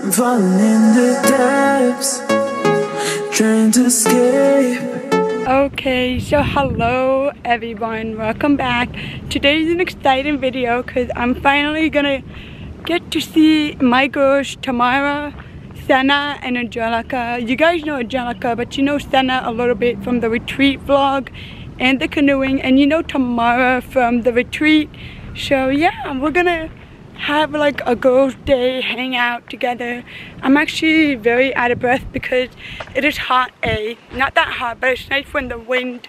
Falling in the depths, trying to escape. Okay, so hello everyone, welcome back. Today's an exciting video because I'm finally gonna get to see my girls Tamara, Senna, and Angelica. You guys know Angelica, but you know Senna a little bit from the retreat vlog and the canoeing, and you know Tamara from the retreat. So yeah, we're gonna have like a girls day hang out together. I'm actually very out of breath because it is hot a. Not that hot but it's nice when the wind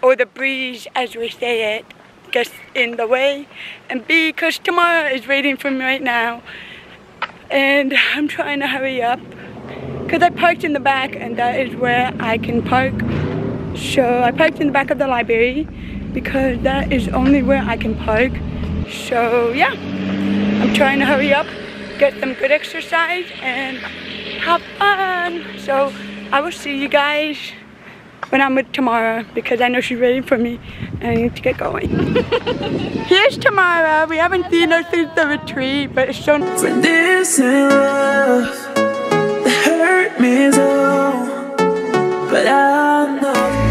or the breeze as we say it gets in the way. And b because Tamara is waiting for me right now. And i'm trying to hurry up because i parked in the back and that is where i can park. So i parked in the back of the library because that is only where i can park so yeah, I'm trying to hurry up, get some good exercise and have fun. So I will see you guys when I'm with Tamara because I know she's waiting for me and I need to get going. Here's Tamara. We haven't seen her since the retreat, but it's so For this love that hurt me so, but I'm not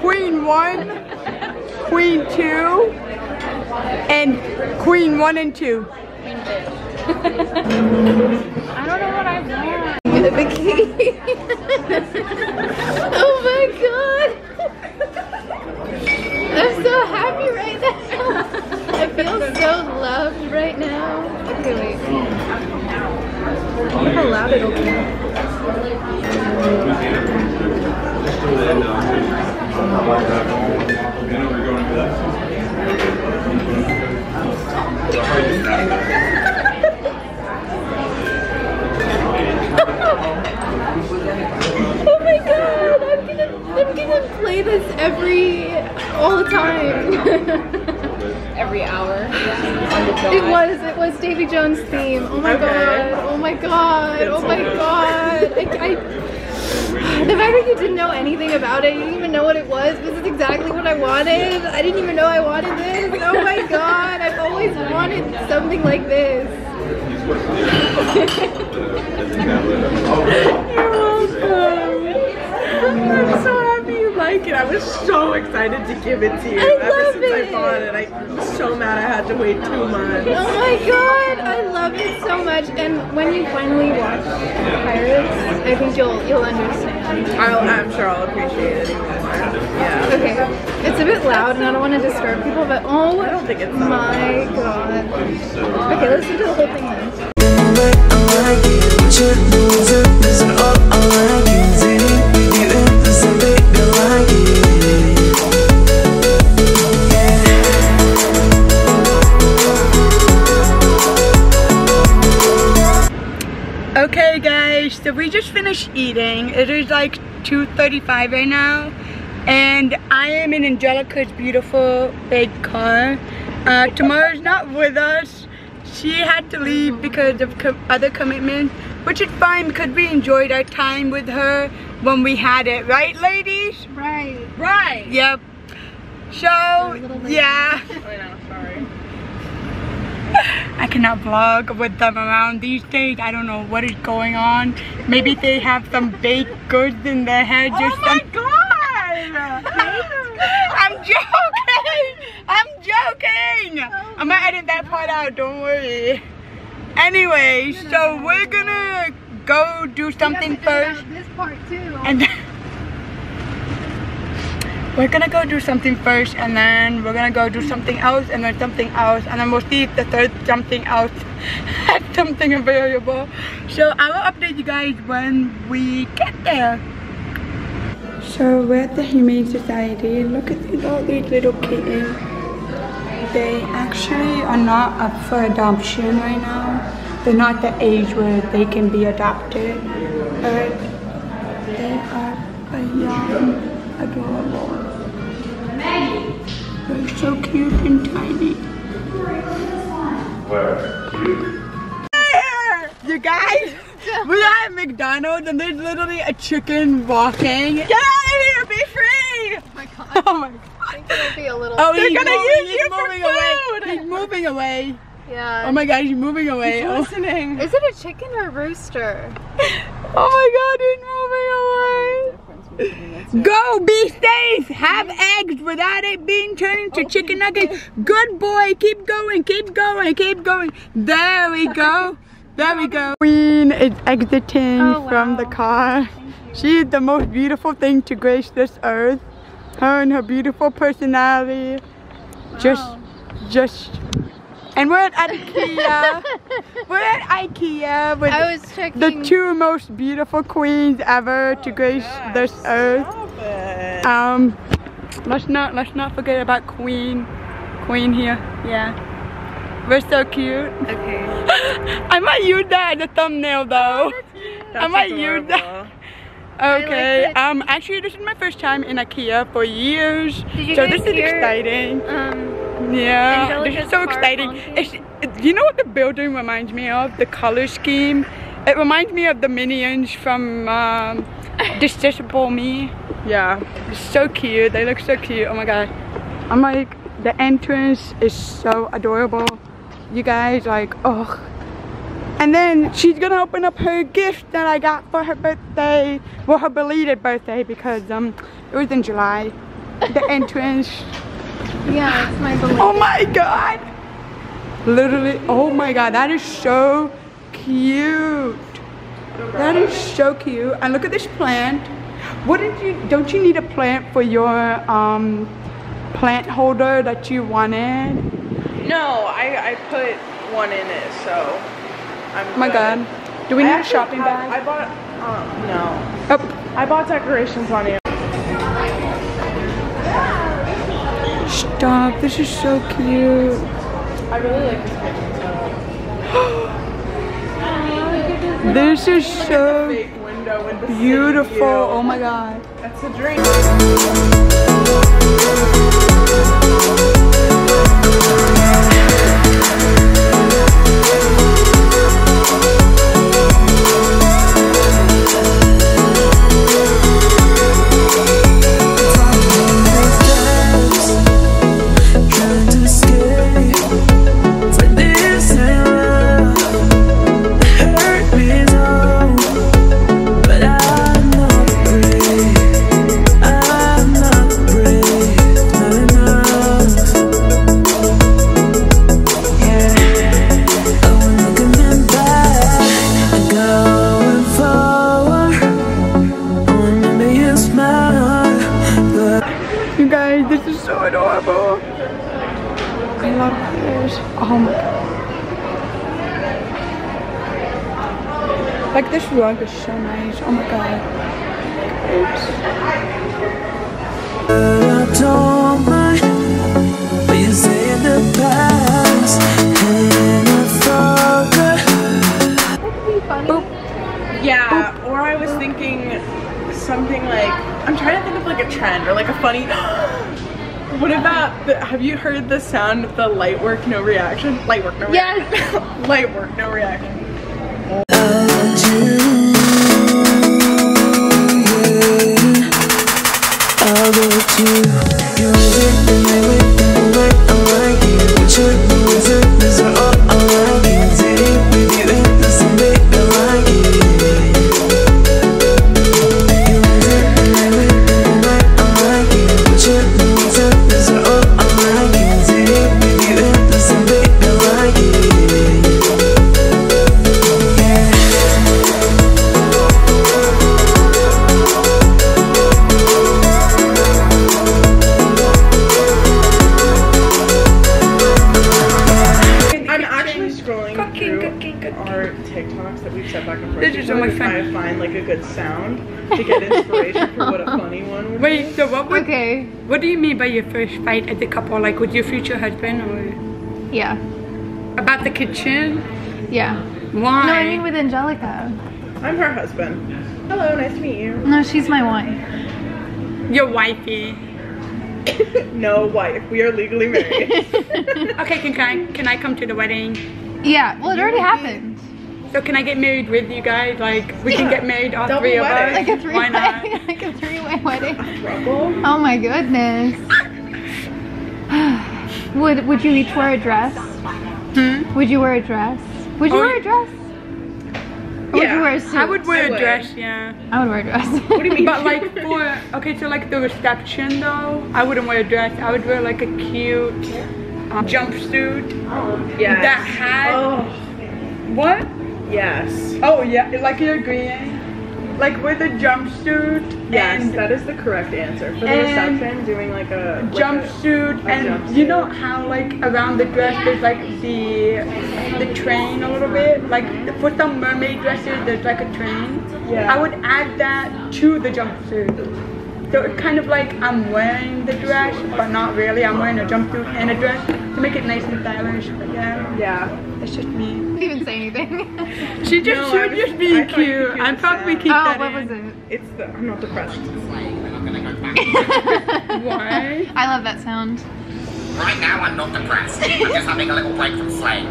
Queen 1, Queen 2, and Queen 1 and 2. I don't know what I want. The key. oh my god! I'm so happy right now. I feel so loved right now. Okay, wait. Look how loud it'll be. Oh my god! I'm gonna, I'm gonna play this every, all the time. every hour. It was, it was Davy Jones' theme. Oh my god, oh my god, oh my god. I, I, the fact that you didn't know anything about it, you didn't even know what it was, this is exactly what I wanted. I didn't even know I wanted this. Oh my god, I've always wanted something like this. You're welcome. I'm so happy you like it. I was so excited to give it to you I ever love since it. I bought it. I'm so mad I had to wait two months. Oh my god, I love it so much. And when you finally watch Pirates, I think you'll you'll understand. I'll, I'm sure I'll appreciate it even more. Yeah. Okay, it's a bit loud and I don't want to disturb people, but oh I don't think it's my god. Okay, listen to the whole thing then. I like it. What you do is it, these are all I like it. Did it with you in the sun, baby, like it. Okay guys, so we just finished eating. It like 2.35 right now. And I am in Angelica's beautiful big car. Uh, Tamara's not with us. She had to leave because of co other commitments, which is fine because we enjoyed our time with her when we had it. Right, ladies? Right. Right. Yep. So, yeah. I know, sorry. I cannot vlog with them around these days. I don't know what is going on. Maybe they have some baked goods in their head. Oh Just my god! I'm joking. I'm joking. I'm gonna edit that part out. Don't worry. Anyway, so we're gonna go do something first, This part too. and we're gonna go do something first, and then we're gonna go do something else, and then something else, and then we'll see if the third something else has something available. So I will update you guys when we get there. So we're at the Humane Society. Look at all these little kittens. They actually are not up for adoption right now. They're not the age where they can be adopted. But they are a young, adorable. They're so cute and tiny. You guys, we are at McDonald's and there's literally a chicken walking. Get out of here, be free! oh my god. Oh my god. I think it'll be a little. Oh, They're gonna moving, use he's you for moving away. food. He's moving away. yeah. Oh my god, he's moving away. He's Oh. listening. Is it a chicken or a rooster? oh my god, he's moving away. Go, be safe. Have eggs without it being turned into chicken nuggets. Good boy. Keep going. Keep going. Keep going. There we go. There we go. Queen is exiting Oh, from the car. She is the most beautiful thing to grace this earth. Her and her beautiful personality. Just, just. And we're at IKEA. we're at IKEA with I was the two most beautiful queens ever to grace this earth. Stop it. Um, let's not let's not forget about Queen, Queen here. Yeah, we're so cute. Okay. I might use that as a thumbnail though. I might use that. Okay. it. Um, actually, this is my first time in IKEA for years, Did you so guys this is exciting. Um. Yeah, this is so exciting. You know what the building reminds me of? The color scheme. It reminds me of the minions from um, Despicable Me. Yeah. It's so cute. They look so cute. Oh my god. I'm like, the entrance is so adorable. You guys, like, oh. And then she's gonna open up her gift that I got for her birthday. Well, her belated birthday because um, it was in July. The entrance. Yeah, it's my belief. Oh my god! Literally, oh my god, that is so cute. That is so cute. And look at this plant. What did you, don't you need a plant for your um, plant holder that you wanted? No, I, I put one in it, so I'm Oh my good. god. Do we I need a shopping have- bag? I bought, um, no. Oh, I bought decorations on it. Stop. This is so cute. I really like this setup. This is so Big window with the city beautiful. Oh my god. That's a dream. rug is so nice. Oh my god. Oops. I don't mind what you say in the past. And I forgot. That'd be funny. Yeah, or I was thinking something like, I'm trying to think of like a trend or like a funny. What about the, have you heard the sound of the light work no reaction? Light work no Yes. reaction. light work no reaction. What do you mean by your first fight as a couple? Like with your future husband or Yeah. about the kitchen? Yeah. Why? No, I mean with Angelica. I'm her husband. Hello, nice to meet you. No, she's my wife. your wifey. No wife, we are legally married. Okay, can I can I come to the wedding? Yeah. Well, it already happened. So can I get married with you guys? Like we can get married all Double three of us. Like a three Why not? way, like a three way wedding. Trouble? Oh my goodness. would Would you each wear a dress? Hmm? Would you wear a dress? Would you Oh, wear a dress? Or would Yeah, you wear a suit? I would wear I a would. dress, yeah. I would wear a dress. What do you mean? But like for okay, so like the reception though, I wouldn't wear a dress. I would wear like a cute um, jumpsuit. Yes. That hat. Oh, What? Yes. Oh yeah, like you're agreeing. Like with a jumpsuit Yes, and that is the correct answer. For the reception, doing like a like jumpsuit a and you know how like around the dress there's like the the train a little bit like for some mermaid dresses there's like a train Yeah. i would add that to the jumpsuit so it's kind of like i'm wearing the dress but not really i'm wearing a jumpsuit and a dress to make it nice and stylish but yeah Yeah. that's just me didn't even say anything. she just No, she was was- just being I thought you cute i'm probably sound. keep oh, that what in. was it? It's the I'm not depressed. Why? I love that sound. Right now, I'm not depressed. I'm just having a little break from slaying.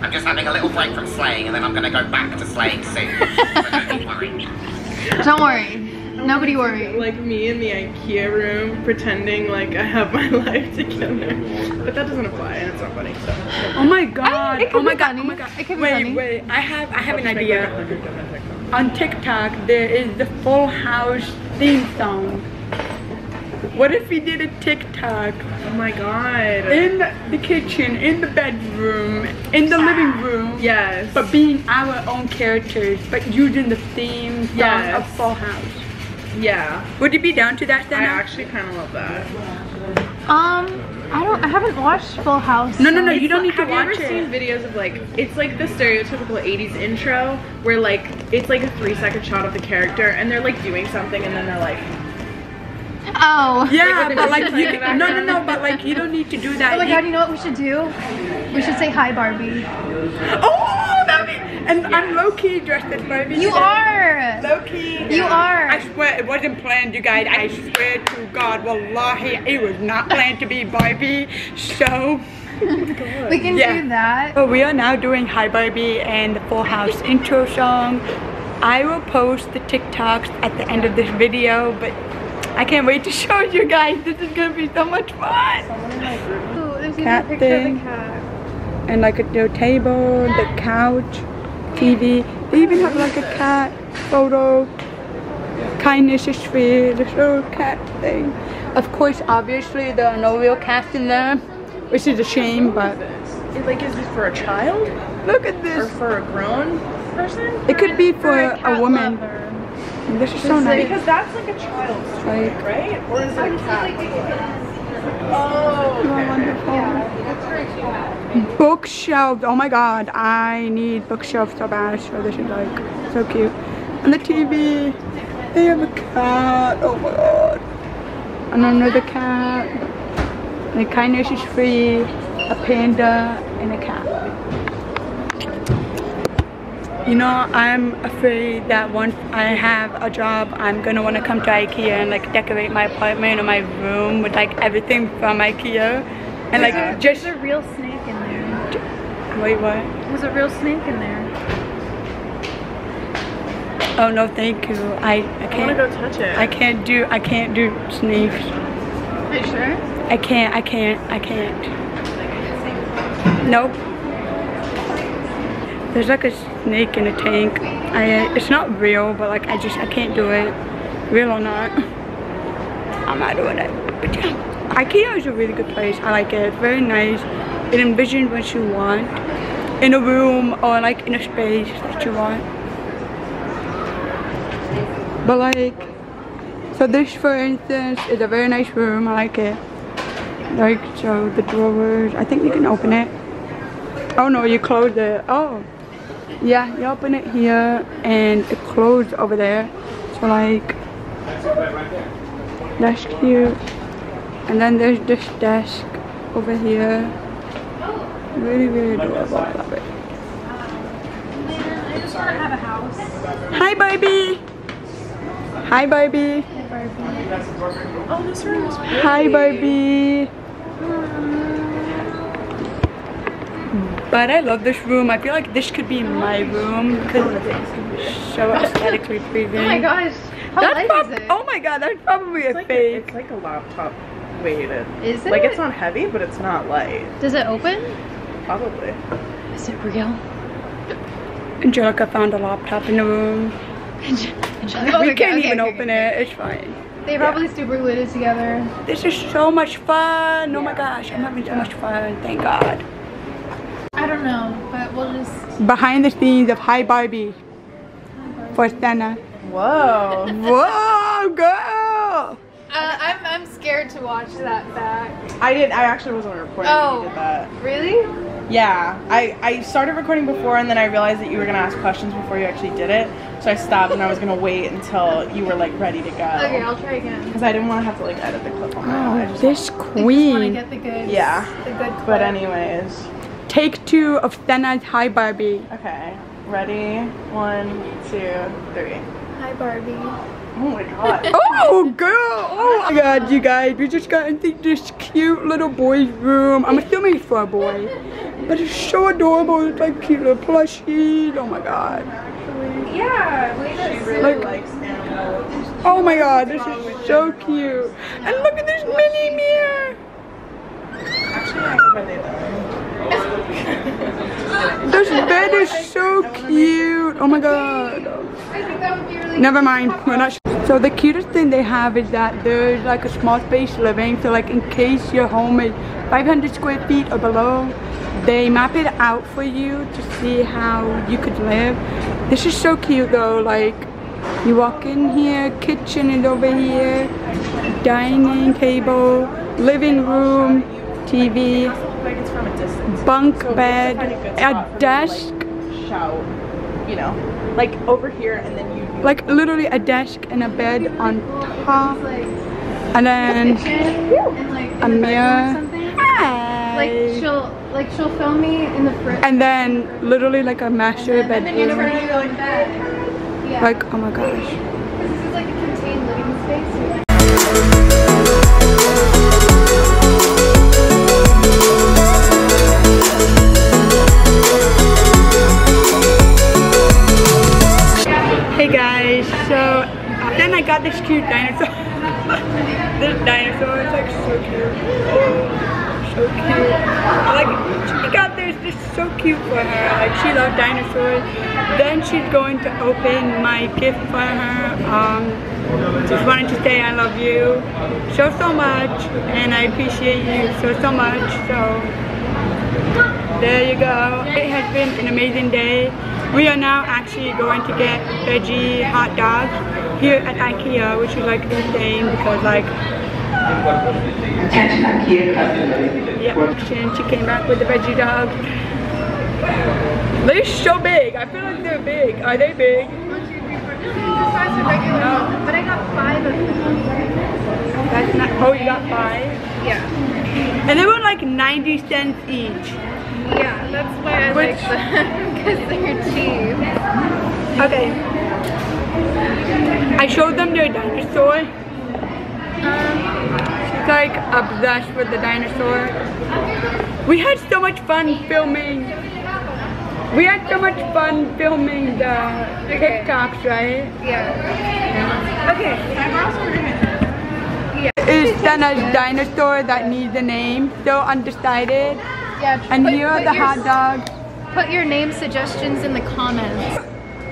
I'm just having a little break from slaying, and then I'm going to go back to slaying soon. So don't be. Don't worry. Nobody worry. Like me in the IKEA room pretending like I have my life together. But that doesn't apply and it's not funny, so. Oh my god! it oh could oh my god! funny. Oh my god! It could be wait, funny. wait! I have I have an Just make like idea. a hundred different TikToks. On TikTok, there is the Full House theme song. What if we did a TikTok Oh my god. in the kitchen, in the bedroom, in the living room? yes. But being our own characters, but using the theme song Yes. of Full House. Yeah. Would you be down to that, then? I actually kind of love that. Um, I don't. I haven't watched Full House. No, no, no! You don't need to watch it. Have you ever watch seen videos of like it's like the stereotypical 80s intro where like it's like a three second shot of the character and they're like doing something and then they're like Oh. Yeah, with the but like you, playing in the no, no, no! But like you don't need to do that. Oh my You- god, you know what we should do? We should say hi, Barbie. Oh, that be, and I'm low key dressed as Barbie. You today. are! Low key. You are! I swear it wasn't planned, you guys. I swear to God, wallahi, it was not planned to be Barbie. So, We can Yeah. do that. so we are now doing Hi Barbie and the Full House intro song. I will post the TikToks at the end of this video, but I can't wait to show you guys. This is gonna be so much fun. Ooh, there's even Cat a picture thing. of the cat. and like a the table, the couch, TV. They even have like a cat photo. Kindness is free, this little cat thing. Of course, obviously there are no real cats in there, which is a shame. But It, like is this for a child look at this! or this. for a grown person? It could be for a, cat woman. lover. This is so nice. Because that's like a child's toy, Like- right? Or is it a cat? Oh, wonderful. Bookshelves. Oh my god, I need bookshelves so bad. So this is like so cute. And the TV. They have a cat. Oh my god. And another cat. And kindness is free. A panda and a cat. You know, I'm afraid that once I have a job, I'm gonna wanna come to IKEA and like decorate my apartment or my room with like everything from IKEA. And like There's a- just There's a real snake in there. wait what? There's a real snake in there. Oh no, thank you. I I I wanna can't. go touch it. I can't do. I can't do snakes. Are you sure? I can't. I can't. I can't. Nope. There's like a snake in a tank. I. It's not real, but like I just I can't do it. Real or not, I'm not doing it. But yeah, IKEA is a really good place. I like it. Very nice. It envisions what you want in a room or like in a space that you want. But like, so this for instance is a very nice room. I like it. Like, so the drawers, I think you can open it. Oh no, you closed it. Oh. Yeah, you open it here and it closed over there. So like, that's cute. And then there's this desk over here. Really, really adorable. I love it. I just want to have a house. Hi, Barbie. Hi, Barbie. Oh, this room is. Hi, Barbie. But I love this room. I feel like this could be my room because it's so aesthetically pleasing. Oh my gosh. How That's light is it? Oh my god, that's probably a It's like, a, fake. it's like a laptop weighted. Is it? Like it's not heavy, but it's not light. Does it open? Probably. Is it real? Angelica found a laptop in the room. Oh, we okay, can't okay, even okay, open okay. it. It's fine. They probably super glued it together. This is so much fun. Oh my gosh, I'm having so much fun. Thank God. I don't know, but we'll just. Behind the scenes of Hi Barbie for Stena. Whoa. Whoa, girl! Uh, I'm I'm scared to watch that back. I did. I actually wasn't recording Oh. when you did that. Really? Yeah. I I started recording before, and then I realized that you were gonna ask questions before you actually did it. So I stopped, and I was gonna wait until you were like ready to go. Okay, I'll try again. Because I didn't want to have to like edit the clip on my own. I Oh, just this I just want to queen. get the good. Yeah. The good. Clip. But anyways, Take two of Stena's Hi Barbie. okay. Ready? One, two, three. Hi Barbie. Oh my god. Oh, girl! Oh my god, you guys, we just got into this cute little boy's room. I'm assuming it's for a boy. But it's so adorable. It's like cute little plushies. Oh my god. Yeah. She really Like- likes animals. Oh my god, this is so cute. And look at this mini mirror. Actually, I hope they die. This bed is so cute. Oh my god. Never mind, we're not. So the cutest thing they have is that there's like a small space living. So like in case your home is 500 square feet or below, they map it out for you to see how you could live. This is so cute though. Like you walk in here, kitchen is over here, dining table, living room, TV, Like it's from a distance. bunk So it's bed, kinda a spot for, desk. Like, shout, you know, like over here, and then you. Like literally a desk and a bed on top. Like And then and like in a the bedroom or mirror. something. Like she'll like she'll film me in the fridge. and then literally like a master and then you know where bedroom. you go in bed. Yeah. Like oh my gosh. Because this is like a contained living space. Guys, so then I got this cute dinosaur. this dinosaur is like so cute. So cute. Like she got this, is so cute for her. Like she loved dinosaurs. Then she's going to open my gift for her. Um, just wanted to say I love you so so much and I appreciate you so so much. So there you go. It has been an amazing day. We are now actually going to get veggie hot dogs here at IKEA, which is like insane because like Attention IKEA customers. yeah, she, she came back with the veggie dog. They're so big. I feel like they're big. Are they big? One, two, three, four. This is the size of regular one, but I got five of them. That's not. Oh, you got five. Yeah. And they were like 90 cents each. Yeah, that's why I Which- like them because they're cheap. Okay. I showed them their dinosaur. She's like obsessed with the dinosaur. We had so much fun filming. We had so much fun filming the TikToks, right? Yeah. Okay. I'm also doing Is Senna's dinosaur that needs a name? Still undecided. Yeah. And here are the hot dogs. Put your name suggestions in the comments.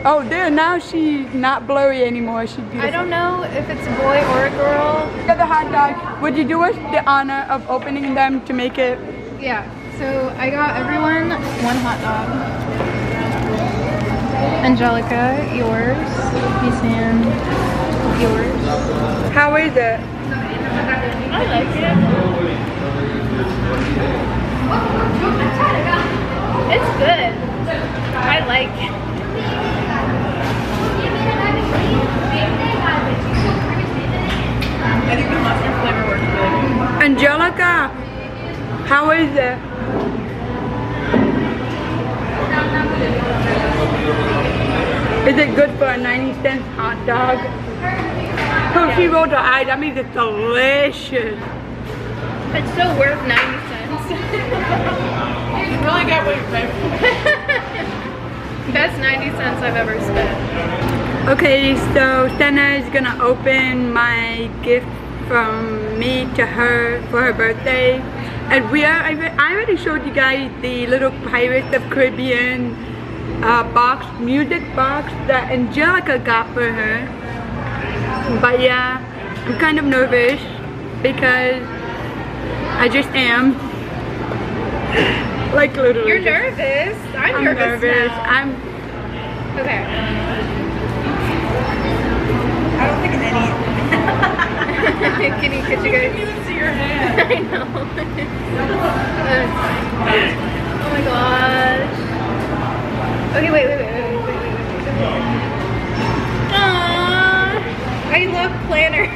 Oh, there now she's not blurry anymore. She's beautiful. I don't know if it's a boy or a girl. At the hot dogs. Would you do us the honor of opening them to make it? Yeah. So I got everyone one hot dog. Angelica, yours. Meesan, yours. How is it? I like it. It's good. I like. I think the mustard flavor works good. Angelica, how is it? Is it good for a 90 cent hot dog? Oh, she rolled her eye. That means it's delicious. It's still worth 90 cents. You really get what you pay for. Best 90 cents I've ever spent. Okay, so Senna is gonna open my gift from me to her for her birthday. And we are, I I already showed you guys the little Pirates of Caribbean uh, box, music box that Angelica got for her. But yeah, I'm kind of nervous because I just am like literally. You're just, nervous. I'm, I'm nervous. nervous. I'm okay. I don't think it's any. can you, catch you guys? I can't even see your hand. I know. oh my gosh. Okay, wait, wait, wait, wait, wait, wait, wait. Aww. I love planners.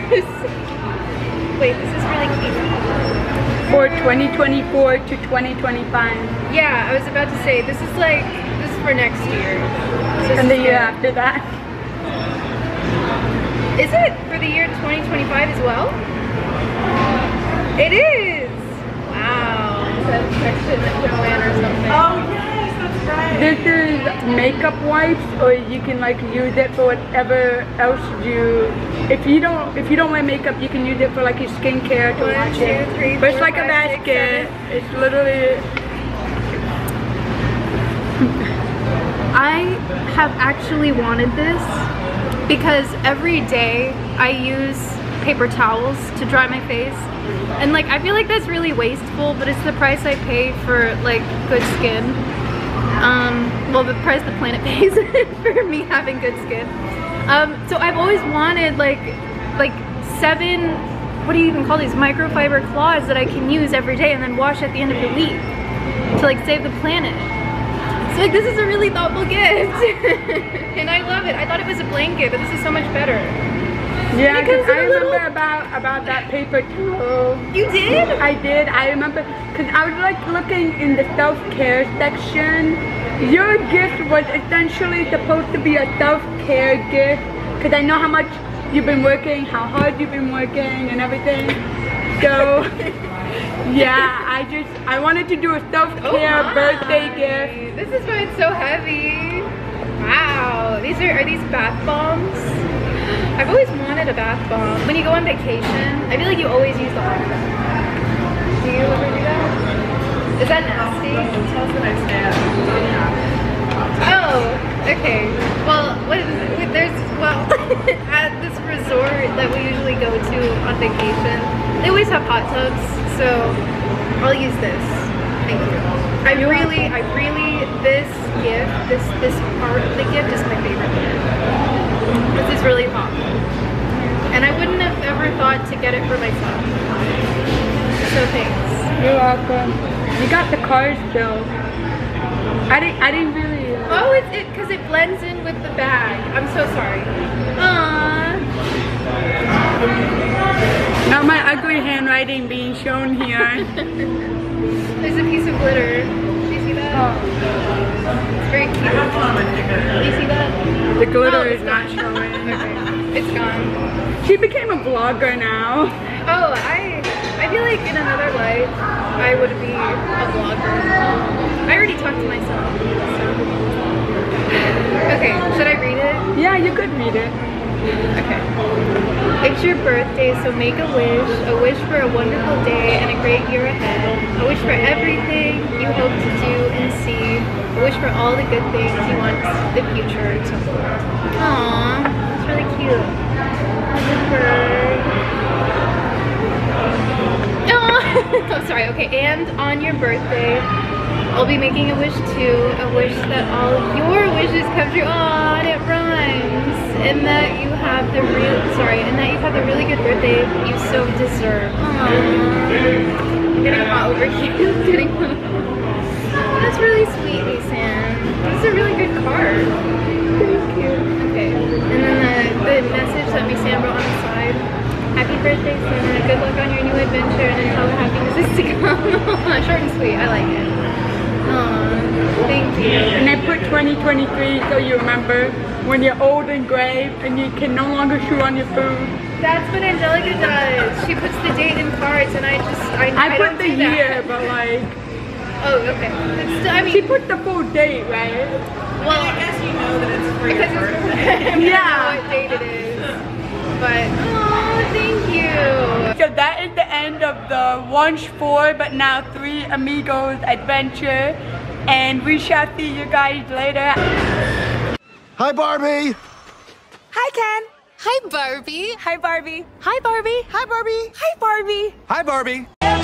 wait, this is really cute for 2024 to 2025. Yeah, I was about to say this is like this is for next year. This And the year good. after that. Is it for the year 2025 as well? It is. Wow. Says section Joanne or something. This is makeup wipes, or you can like use it for whatever else you. If you don't, if you don't wear makeup, you can use it for like your skincare to One, wash two, it. three, but it's four, like a five, six, basket. It's literally. I have actually wanted this because every day I use paper towels to dry my face. And like I feel like that's really wasteful, but it's the price I pay for like good skin. Um, well the price the planet pays for me having good skin. Um, so I've always wanted like like seven what do you even call these microfiber cloths that I can use every day and then wash at the end of the week to like save the planet. So like this is a really thoughtful gift. and I love it. I thought it was a blanket, but this is so much better. Yeah, because I a little- remember about about that paper towel. You did? I did. I remember because I was like looking in the self-care section. Your gift was essentially supposed to be a self-care gift because I know how much you've been working, how hard you've been working, and everything. So yeah, I just I wanted to do a self-care oh, my. birthday gift. This is why it's so heavy. Wow. These are are these bath bombs? I've always wanted a bath bomb. When you go on vacation, I feel like you always use the hot tub. Do you ever do that? Is that nasty? The next day. Oh, okay. Well, what is it? There's well at this resort that we usually go to on vacation, they always have hot tubs, so I'll use this. Thank you. I really, I really, this gift, this this part of the gift is my favorite gift. This is really hot. and I wouldn't have ever thought to get it for myself. So thanks. You're welcome. You got the cars still. I didn't. I didn't really. Uh, oh, it's it because it blends in with the bag. I'm so sorry. Aww. Not my ugly handwriting being shown here. There's a piece of glitter. Do you see that? Oh, It's very cute. I have one on my finger. Do you see that? The glitter Oh, is not showing. Okay. It's gone. She became a blogger now. Oh, I I feel like in another life I would be a vlogger. I already talked to myself. so. Okay, should I read it? Yeah, you could read it. Okay. It's your birthday, so make a wish. A wish for a wonderful day and a great year ahead. A wish for everything you hope to do and see. A wish for all the good things you want the future to hold. Aww, that's really cute. Oh, I'm sorry. Okay, and on your birthday, I'll be making a wish too. A wish that all your wishes come true. Aw, it rhymes. And that you have the real, sorry, and that you have the really good birthday you so deserve. Aww. I'm getting hot over here. It's getting hot. That's That's really sweet. This is a really good card. Thank you. Okay. And then the, the message that Lisanne wrote on the side. Happy birthday, Santa. Good luck on your new adventure and until the happiness is to come. Short and sweet. I like it. Thank you. And I put 2023 so you remember when you're old and gray and you can no longer chew on your food. That's what Angelica does. She puts the date in cards and I just, I, I, I put the year, but like, Oh, okay. Still, I mean, she put the full date, right? well, I guess you know that it's for your birthday. Yeah. what date it is. But, thank you. So that is the end of the once four but now three amigos adventure and we shall see you guys later. Hi, Barbie. Hi Ken. Hi, Barbie. Hi Barbie. Hi, Barbie. Hi Barbie. Hi Barbie. Hi, Barbie. Everywhere